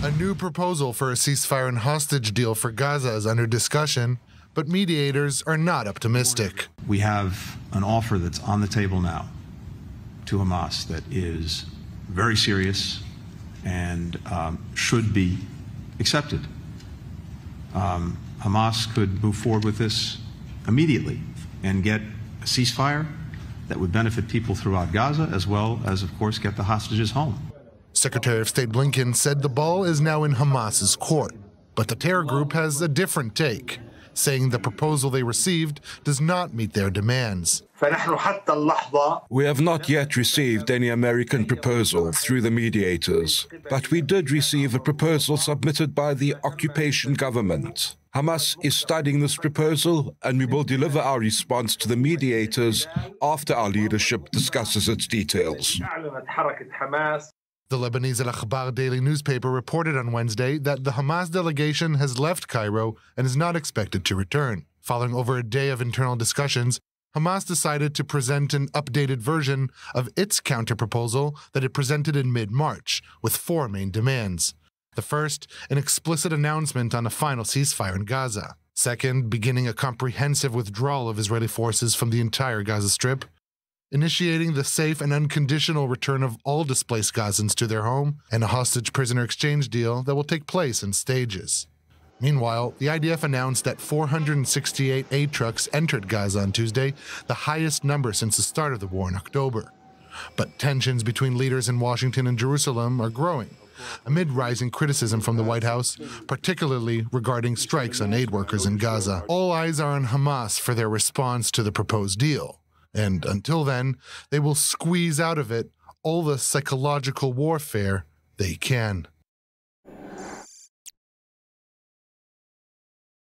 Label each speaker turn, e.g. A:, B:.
A: A new proposal for a ceasefire and hostage deal for Gaza is under discussion, but mediators are not optimistic.
B: We have an offer that's on the table now to Hamas that is very serious and um, should be accepted. Um, Hamas could move forward with this immediately and get a ceasefire that would benefit people throughout Gaza, as well as, of course, get the hostages home.
A: Secretary of State Blinken said the ball is now in Hamas's court, but the terror group has a different take, saying the proposal they received does not meet their demands.
C: We have not yet received any American proposal through the mediators, but we did receive a proposal submitted by the occupation government. Hamas is studying this proposal, and we will deliver our response to the mediators after our leadership discusses its details.
A: The Lebanese Al Akhbar daily newspaper reported on Wednesday that the Hamas delegation has left Cairo and is not expected to return. Following over a day of internal discussions, Hamas decided to present an updated version of its counterproposal that it presented in mid March, with four main demands. The first, an explicit announcement on a final ceasefire in Gaza. Second, beginning a comprehensive withdrawal of Israeli forces from the entire Gaza Strip initiating the safe and unconditional return of all displaced Gazans to their home, and a hostage prisoner exchange deal that will take place in stages. Meanwhile, the IDF announced that 468 aid trucks entered Gaza on Tuesday, the highest number since the start of the war in October. But tensions between leaders in Washington and Jerusalem are growing, amid rising criticism from the White House, particularly regarding strikes on aid workers in Gaza. All eyes are on Hamas for their response to the proposed deal. And until then, they will squeeze out of it all the psychological warfare they can.